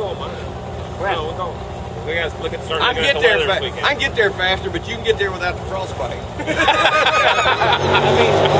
go on No, we'll go. We gotta look at start I can get the there. Fa- I can get there faster, but you can get there without the frostbite. I mean,